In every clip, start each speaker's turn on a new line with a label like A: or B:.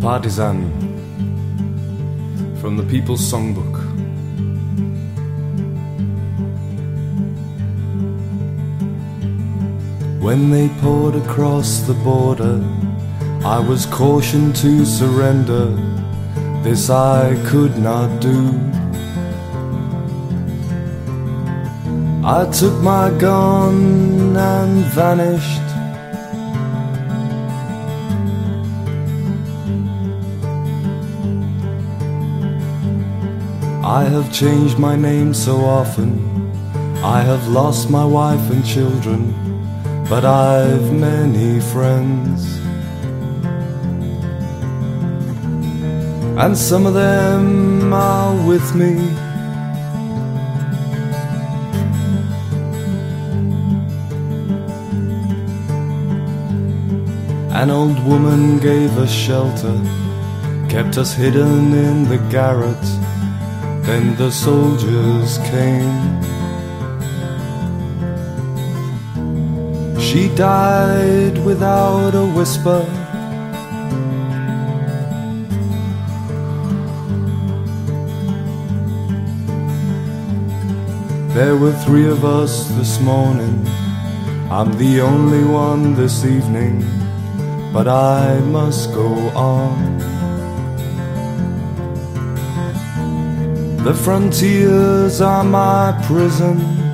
A: Partisan from the People's Songbook. When they poured across the border, I was cautioned to surrender. This I could not do. I took my gun and vanished. I have changed my name so often. I have lost my wife and children, but I've many friends. And some of them are with me. An old woman gave us shelter, kept us hidden in the garret. Then the soldiers came. She died without a whisper. There were three of us this morning. I'm the only one this evening, but I must go on. The frontiers are my prison.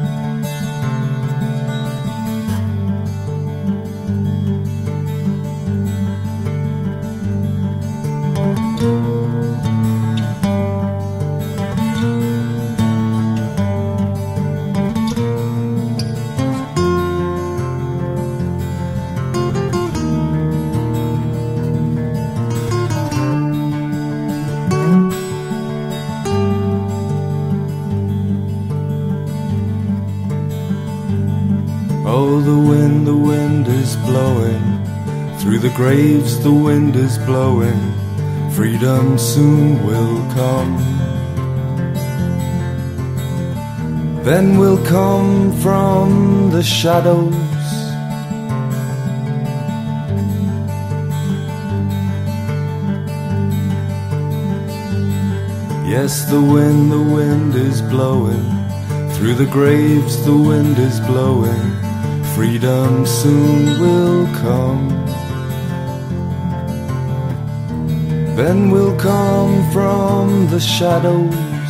A: Oh, the wind, the wind is blowing. Through the graves, the wind is blowing. Freedom soon will come. Then will come from the shadows. Yes, the wind, the wind is blowing. Through the graves, the wind is blowing. Freedom soon will come. Then will come from the shadows.